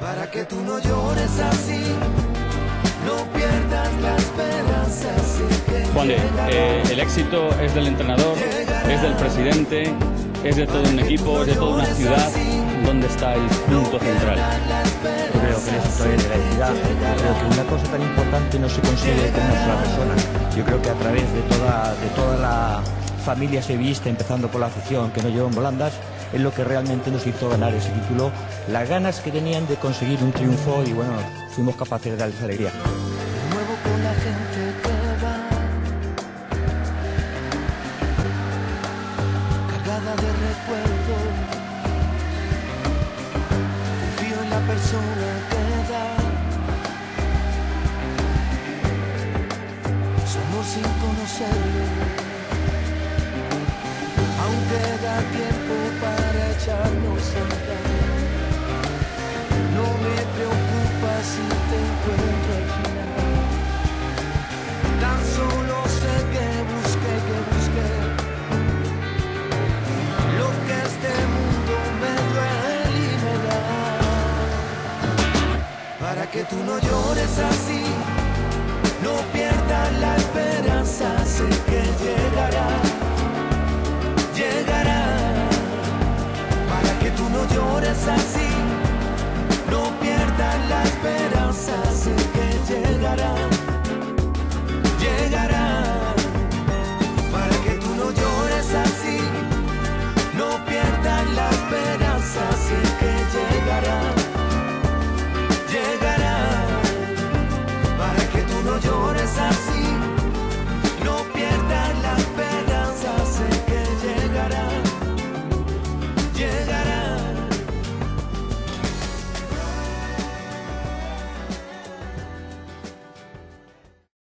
para que tú no llores así, no pierdas la esperanza. Juan, eh, el éxito es del entrenador, es del presidente, es de todo un equipo, es de toda una ciudad. ¿Dónde está el punto central? Yo creo que el éxito es de la entidad. Yo creo que una cosa tan importante no se consigue con una sola persona. Yo creo que a través de toda, de toda la familia sevillista, empezando por la afición que no llevan volandas, es lo que realmente nos hizo ganar ese título, las ganas que tenían de conseguir un triunfo y bueno, fuimos capaces de darles alegría. De nuevo con la gente que va, cargada de recuerdos, confío en la persona que da, somos sin conocerlo. que tú no llores así, no pierdas la esperanza.